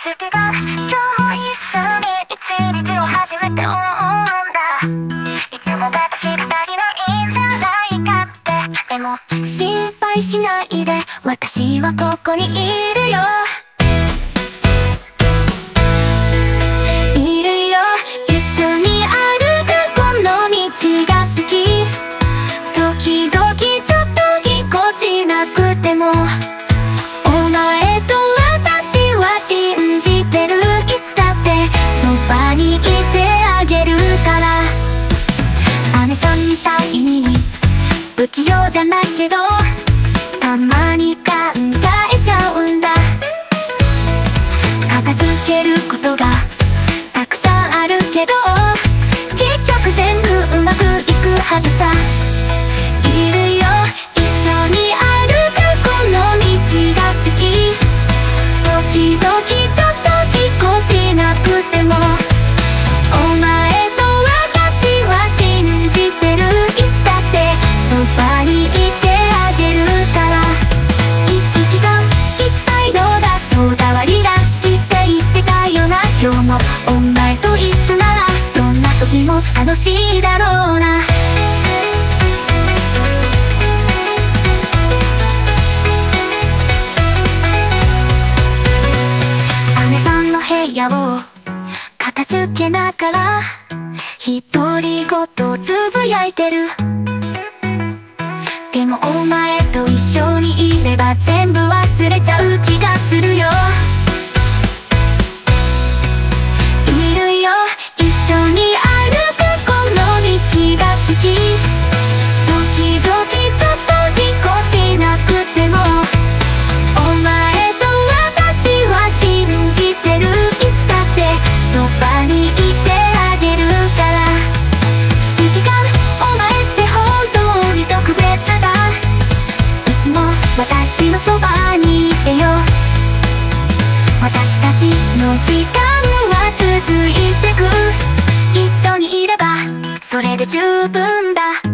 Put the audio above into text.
好きだ今日も一緒に一日を初めて思うんだ。いつも私が足りないんじゃないかって。でも心配しないで私はここにいるよ。たまに考えちゃうんだ。片付けることがたくさんあるけど結局全部うまくいくはずさ。いるよ一緒に歩くこの道が好き。時々ちょっとぎこちなくてもお前と私は信じてる。いつだってそばにいて楽しいだろうな。姉さんの部屋を片付けながら独り言つぶやいてる。そばにいてよ。私たちの時間は続いてく。一緒にいればそれで十分だ。